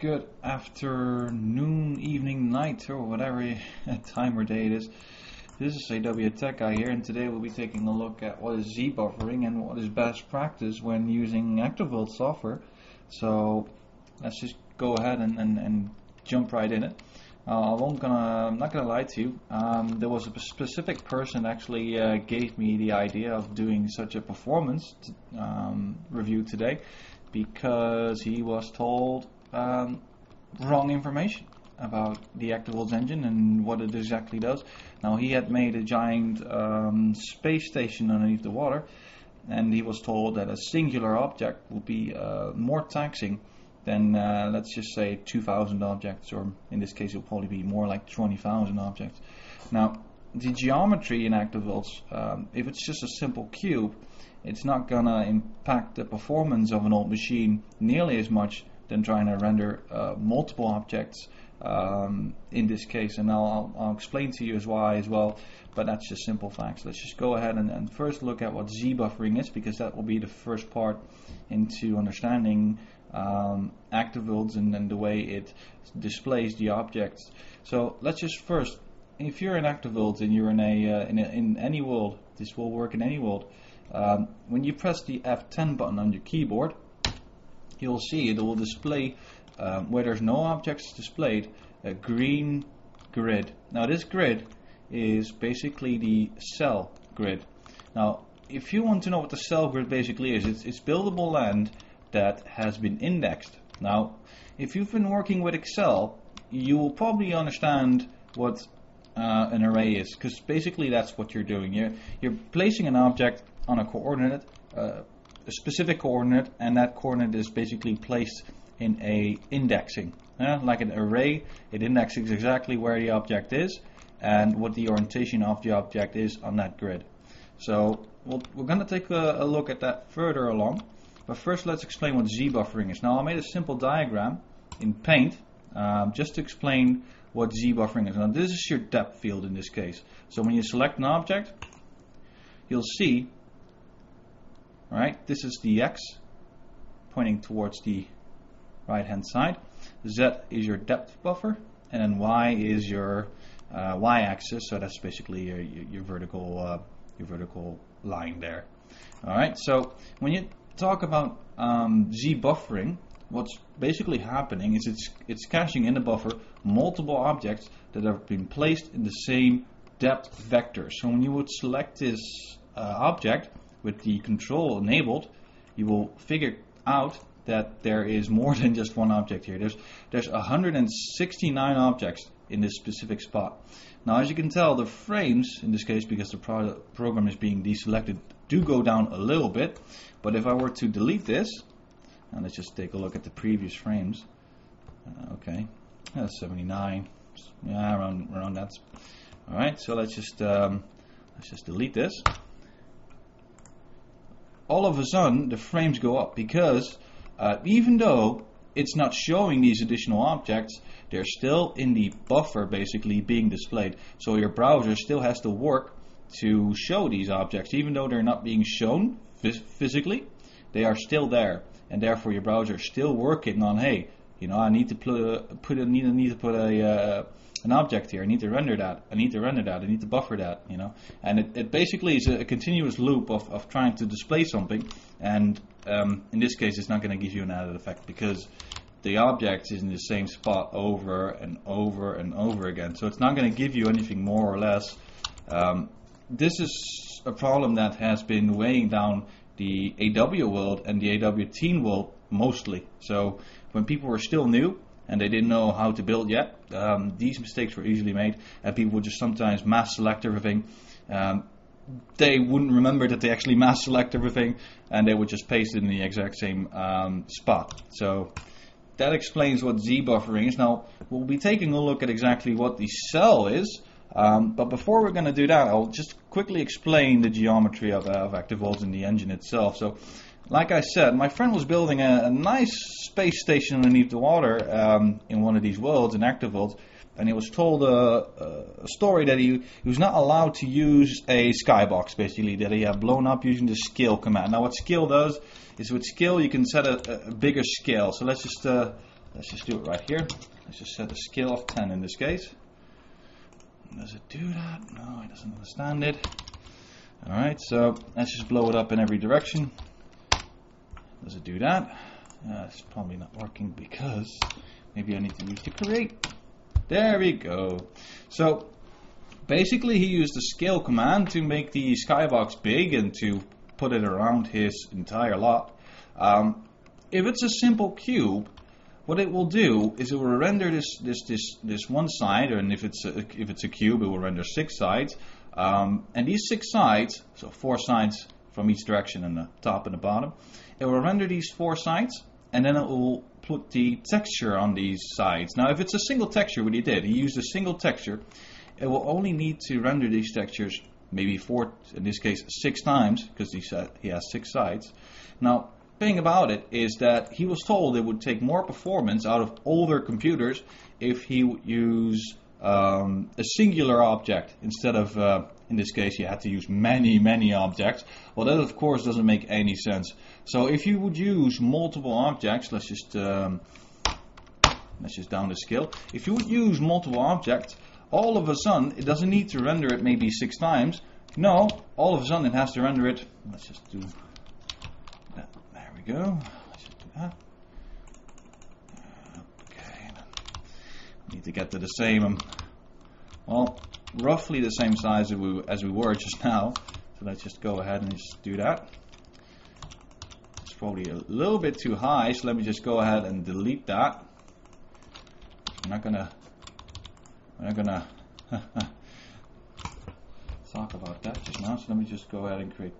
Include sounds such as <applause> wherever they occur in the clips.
good afternoon, evening, night, or whatever <laughs> time or day it is. This is AW Tech Guy here, and today we'll be taking a look at what is Z-buffering and what is best practice when using ActiveWorld software. So let's just go ahead and, and, and jump right in it. Uh, I won't gonna, I'm not gonna lie to you. Um, there was a specific person actually uh, gave me the idea of doing such a performance um, review today because he was told um, wrong information about the ActiveWorld engine and what it exactly does. Now he had made a giant um, space station underneath the water and he was told that a singular object would be uh, more taxing than uh, let's just say 2,000 objects or in this case it will probably be more like 20,000 objects. Now the geometry in ActiveWorld, um, if it's just a simple cube, it's not gonna impact the performance of an old machine nearly as much than trying to render uh, multiple objects um, in this case. And I'll, I'll, explain to you as why as well, but that's just simple facts. Let's just go ahead and, and first look at what Z buffering is because that will be the first part into understanding um, ActiveWorlds and, and the way it displays the objects. So let's just first, if you're in ActiveWorlds and you're in a, uh, in, a, in any world, this will work in any world. Um, when you press the F10 button on your keyboard, you'll see it will display um, where there's no objects displayed a green grid. Now this grid is basically the cell grid. Now if you want to know what the cell grid basically is, it's, it's buildable land that has been indexed. Now if you've been working with Excel, you will probably understand what uh, an array is because basically that's what you're doing. You're, you're placing an object on a coordinate uh, a specific coordinate and that coordinate is basically placed in a indexing. Uh, like an array, it indexes exactly where the object is and what the orientation of the object is on that grid. So we we are going to take a, a, look at that further along. But first let's explain what Z-buffering is. Now I made a simple diagram in Paint um, just to explain what Z-buffering is. Now this is your depth field in this case. So when you select an object, you'll see Alright, this is the X pointing towards the right hand side. Z is your depth buffer and then Y is your uh, Y axis so that's basically your, your, your vertical uh, your vertical line there. Alright, so when you talk about um, Z buffering what's basically happening is it's, it's caching in the buffer multiple objects that have been placed in the same depth vector. So when you would select this uh, object with the control enabled, you will figure out that there is more than just one object here. There's there's 169 objects in this specific spot. Now, as you can tell, the frames in this case, because the pro program is being deselected, do go down a little bit. But if I were to delete this, and let's just take a look at the previous frames. Uh, okay, that's 79. Yeah, around around that. All right, so let's just um, let's just delete this all of a sudden the frames go up because uh, even though it's not showing these additional objects, they're still in the buffer basically being displayed. So your browser still has to work to show these objects, even though they're not being shown phys physically, they are still there, and therefore your browser is still working on, hey, you know, I need to put, put a, need, need to put a uh, an object here. I need to render that. I need to render that. I need to buffer that. You know, and it, it basically is a, a, continuous loop of, of trying to display something. And um, in this case, it's not going to give you an added effect because the object is in the same spot over and over and over again. So it's not going to give you anything more or less. Um, this is a problem that has been weighing down the AW world and the AW teen world mostly. So when people were still new, and they didn't know how to build yet. Um, these mistakes were easily made, and people would just sometimes mass select everything. Um, they wouldn't remember that they actually mass select everything, and they would just paste it in the exact same um, spot. So that explains what Z buffering is. Now we'll be taking a look at exactly what the cell is. Um, but before we're going to do that, I'll just quickly explain the geometry of, uh, of in the engine itself. So like I said, my friend was building a, a nice space station underneath the water um, in one of these worlds, in ActiveWorlds, and he was told a, a, story that he, he was not allowed to use a skybox, basically, that he had blown up using the scale command. Now, what scale does is with scale you can set a, a bigger scale. So let's just uh, let's just do it right here. Let's just set a scale of 10 in this case. Does it do that? No, it doesn't understand it. Alright, so let's just blow it up in every direction. Does it do that? Uh, it's probably not working because maybe I need to use the create. There we go. So basically he used the scale command to make the skybox big and to put it around his entire lot. Um, if it's a simple cube, what it will do is it will render this this this this one side, and if it's a, if it's a cube, it will render six sides. Um, and these six sides, so four sides from each direction, in the top and the bottom, it will render these four sides, and then it will put the texture on these sides. Now, if it's a single texture, what he did, he used a single texture. It will only need to render these textures maybe four, in this case, six times, because he said he has six sides. Now, thing about it is that he was told it would take more performance out of older computers if he would use um, a singular object instead of, uh, in this case, you had to use many, many objects. Well, that of course doesn't make any sense. So if you would use multiple objects, let's just um, let's just down the scale. If you would use multiple objects, all of a sudden it doesn't need to render it maybe six times. No, all of a sudden it has to render it. Let's just do go. Let's just do that. Okay. Need to get to the same, um, well, roughly the same size as we, as we were just now. So let's just go ahead and just do that. It's probably a little bit too high, so let me just go ahead and delete that. I'm not gonna, I'm not gonna <laughs> talk about that just now. So let me just go ahead and create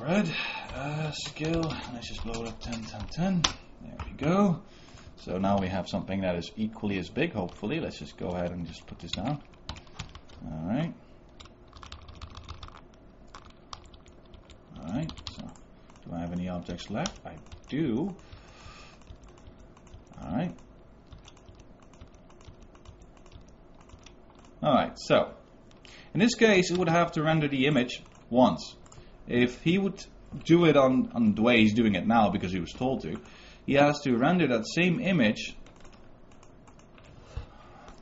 red uh, skill. Let's just load up 10, 10, 10. There we go. So now we have something that is equally as big, hopefully. Let's just go ahead and just put this down. Alright. Alright, so do I have any objects left? I do. Alright. Alright, so in this case it would have to render the image once. If he would do it on, on the way he's doing it now because he was told to, he has to render that same image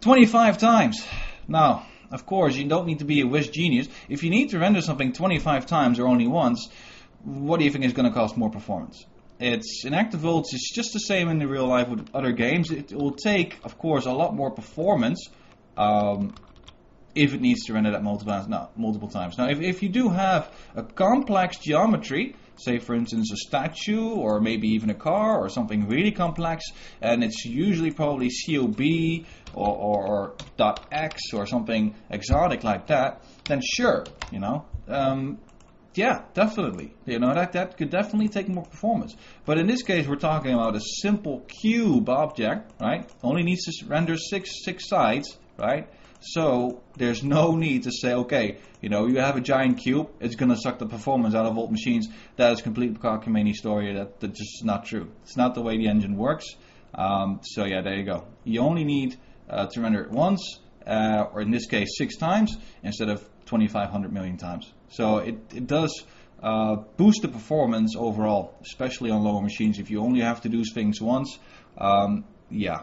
25 times. Now, of course, you don't need to be a wish genius. If you need to render something 25 times or only once, what do you think is going to cost more performance? It's in ActiveWorlds. It's just the same in the real life with other games. It will take, of course, a lot more performance um, if it needs to render that multiple times. No, multiple times. Now, if, if you do have a complex geometry, say for instance a statue or maybe even a car or something really complex, and it's usually probably COB or, or, or .x or something exotic like that, then sure, you know. Um, yeah, definitely. You know that that could definitely take more performance. But in this case, we're talking about a simple cube object, right? Only needs to render six six sides, right? So there's no need to say, okay, you know, you have a giant cube, it's going to suck the performance out of old machines. That is complete cockamamie story. That, that's just not true. It's not the way the engine works. Um, so yeah, there you go. You only need uh, to render it once, uh, or in this case, six times instead of 2,500 million times. So it, it does uh, boost the performance overall, especially on lower machines. If you only have to do things once, um, yeah,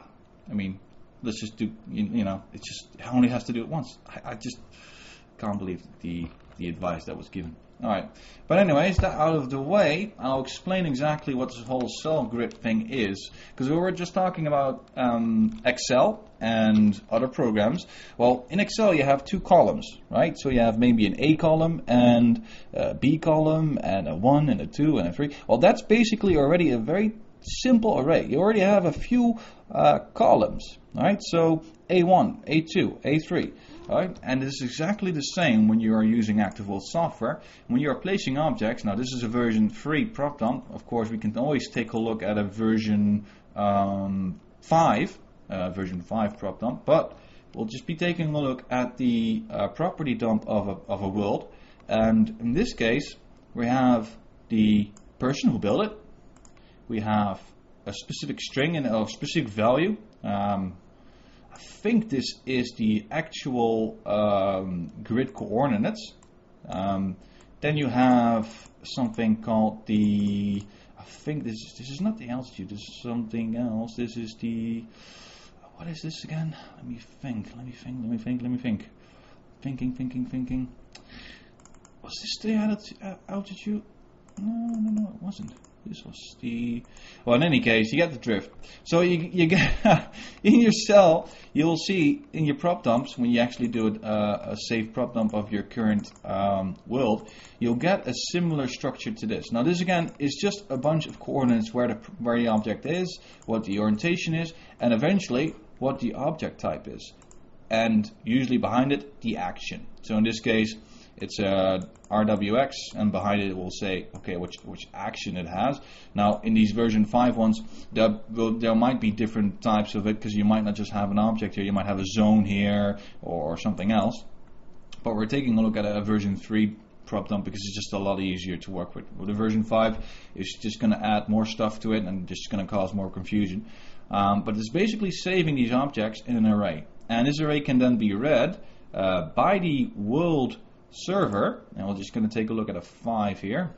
I mean, let's just do you, you know it just only has to do it once. I, I, just can't believe the the advice that was given. All right. But anyways that out of the way I'll explain exactly what this whole cell grid thing is because we were just talking about um, Excel and other programs. Well in Excel you have two columns right? So you have maybe an A column and a B column and a 1 and a 2 and a 3 well that's basically already a very simple array. You already have a few uh, columns, right? So A1, A2, A3, right? And this is exactly the same when you are using ActiveWorld software. When you are placing objects, now this is a version 3 prop dump. Of course, we can always take a look at a version um, 5, uh, version 5 prop dump, but we'll just be taking a look at the uh, property dump of a, of a world. And in this case, we have the person who built it, we have a specific string and a specific value. Um, I think this is the actual um, grid coordinates. Um, then you have something called the I think this this is not the altitude. This is something else. This is the what is this again? Let me think. Let me think. Let me think. Let me think. Thinking, thinking, thinking. Was this the altitude? No, no, no, it wasn't. This was the. Well, in any case, you get the drift. So you you get <laughs> in your cell, you'll see in your prop dumps when you actually do it, uh, a safe prop dump of your current um, world, you'll get a similar structure to this. Now, this again is just a bunch of coordinates where the where the object is, what the orientation is, and eventually what the object type is, and usually behind it the action. So in this case it's a RWX, and behind it, it will say, okay, which which action it has. Now, in these version 5 ones, there, will, there might be different types of it, because you might not just have an object here, you might have a zone here, or something else. But we're taking a look at a version 3 prop dump because it's just a lot easier to work with. With the version 5, it's just going to add more stuff to it, and just going to cause more confusion. Um, but it's basically saving these objects in an array. And this array can then be read uh, by the world server, and we're just going to take a look at a 5 here.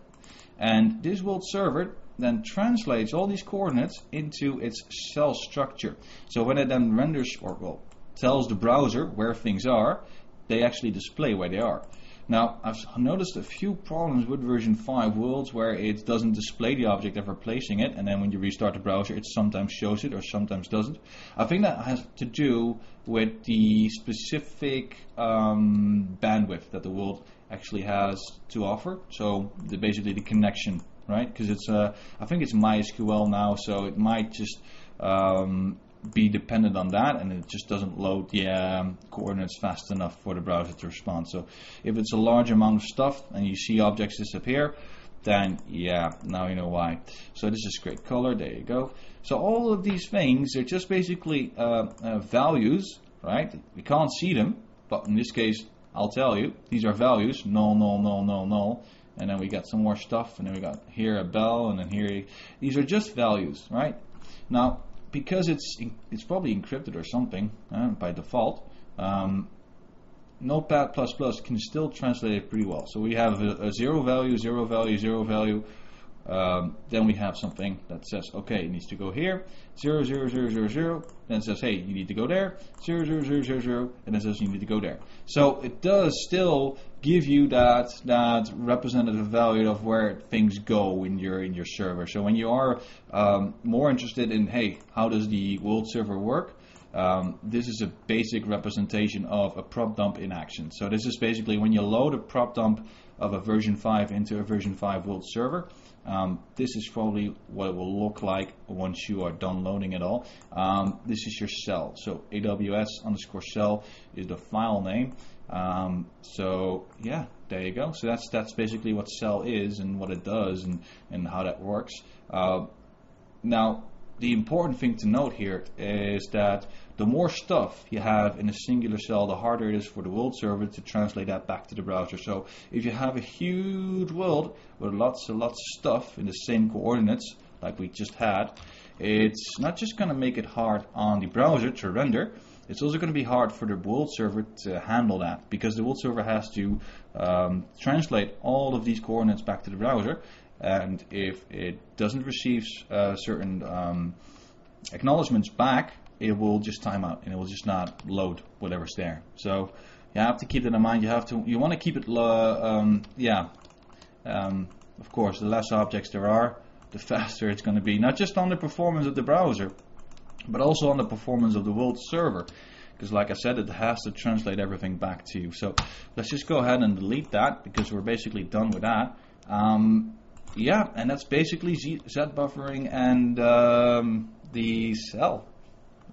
And this world server then translates all these coordinates into its cell structure. So when it then renders, or well, tells the browser where things are, they actually display where they are. Now, I've noticed a few problems with version 5 worlds where it doesn't display the object ever placing it, and then when you restart the browser, it sometimes shows it or sometimes doesn't. I think that has to do with the specific um, bandwidth that the world actually has to offer. So, the, basically, the connection, right? Because it's, uh, I think it's MySQL now, so it might just um, be dependent on that and it just doesn't load the um, coordinates fast enough for the browser to respond. So if it's a large amount of stuff and you see objects disappear, then yeah, now you know why. So this is great color, there you go. So all of these things are just basically uh, uh, values, right? We can't see them, but in this case, I'll tell you, these are values, null, null, null, null, null. And then we got some more stuff, and then we got here a bell, and then here, these are just values, right? Now, because it's it's probably encrypted or something uh, by default. Um, Notepad++ Plus can still translate it pretty well. So we have a, a zero value, zero value, zero value, um, then we have something that says, okay, it needs to go here, 0, 0, 0, 0, 0, then it says, hey, you need to go there, 0, 0, 0, 0, 0, and it says you need to go there. So it does still give you that that representative value of where things go in your in your server. So when you are um, more interested in, hey, how does the world server work? Um, this is a basic representation of a prop dump in action. So this is basically when you load a prop dump of a version 5 into a version 5 world server. Um, this is probably what it will look like once you are done loading it all. Um, this is your cell. So AWS underscore cell is the file name. Um, so yeah, there you go. So that's that's basically what cell is and what it does and, and how that works. Uh, now the important thing to note here is that the more stuff you have in a singular cell, the harder it is for the world server to translate that back to the browser. So if you have a huge world with lots and lots of stuff in the same coordinates, like we just had, it's not just going to make it hard on the browser to render, it's also going to be hard for the world server to handle that because the world server has to um, translate all of these coordinates back to the browser and if it doesn't receive uh, certain um, acknowledgements back, it will just time out and it will just not load whatever's there. So you have to keep that in mind. You have to you want to keep it um, yeah. Um, of course, the less objects there are, the <laughs> faster it's going to be. Not just on the performance of the browser, but also on the performance of the world server. Because like I said, it has to translate everything back to you. So let's just go ahead and delete that because we're basically done with that. Um, yeah, and that's basically Z, Z buffering and um, the cell.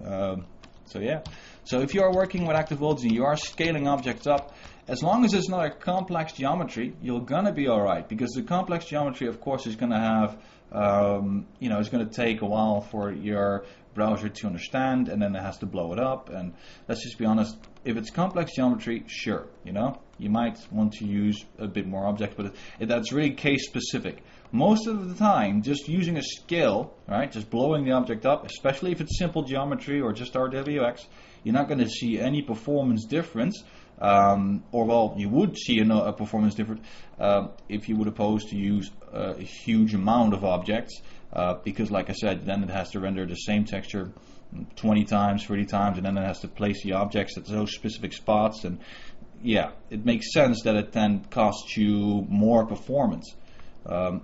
Um, so yeah. So if you are working with active worlds and you are scaling objects up, as long as it's not a complex geometry, you're gonna be all right because the complex geometry, of course, is gonna have, um, you know, it's gonna take a while for your browser to understand, and then it has to blow it up. And let's just be honest, if it's complex geometry, sure, you know, you might want to use a bit more objects, but it, it, that's really case specific. Most of the time, just using a scale, right, just blowing the object up, especially if it's simple geometry or just RWX, you're not going to see any performance difference. Um, or well, you would see a, a performance difference uh, if you would oppose to use a huge amount of objects uh, because, like I said, then it has to render the same texture 20 times, 30 times, and then it has to place the objects at those specific spots. And yeah, it makes sense that it then costs you more performance. Um,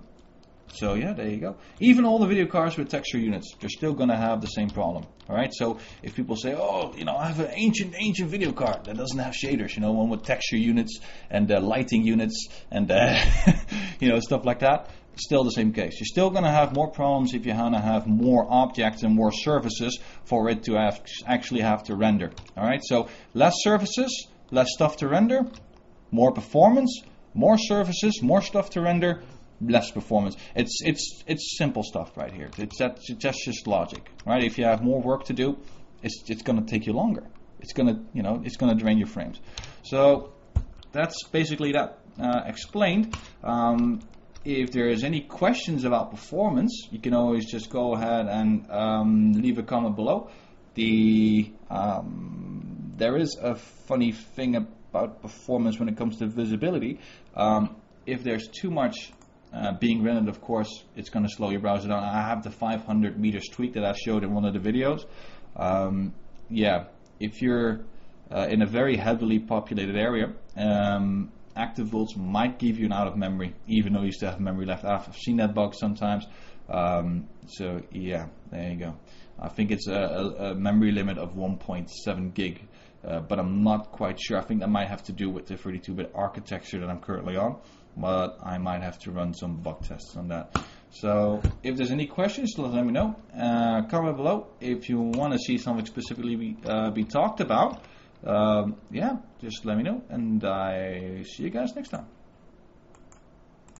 so yeah, there you go. Even all the video cards with texture units, they're still going to have the same problem. All right. So if people say, "Oh, you know, I have an ancient, ancient video card that doesn't have shaders," you know, one with texture units and uh, lighting units and uh, <laughs> you know stuff like that, still the same case. You're still going to have more problems if you want to have more objects and more surfaces for it to have, actually have to render. All right. So less surfaces, less stuff to render, more performance, more surfaces, more stuff to render, less performance. It's it's it's simple stuff right here. It's that's just just logic, right? If you have more work to do, it's it's going to take you longer. It's going to you know it's going to drain your frames. So that's basically that uh, explained. Um, if there is any questions about performance, you can always just go ahead and um, leave a comment below. The um, there is a funny thing about performance when it comes to visibility. Um, if there's too much uh, being rendered, of course, it's going to slow your browser down. I have the 500 meters tweak that I showed in one of the videos. Um, yeah, if you're uh, in a very heavily populated area, um, ActiveWorlds might give you an out of memory, even though you still have memory left. I've seen that bug sometimes. Um, so yeah, there you go. I think it's a, a, a memory limit of 1.7 gig, uh, but I'm not quite sure. I think that might have to do with the 32-bit architecture that I'm currently on but I might have to run some bug tests on that. So if there's any questions, let me know. Uh, comment below if you want to see something specifically be, uh, be talked about. Um, yeah, just let me know, and I see you guys next time.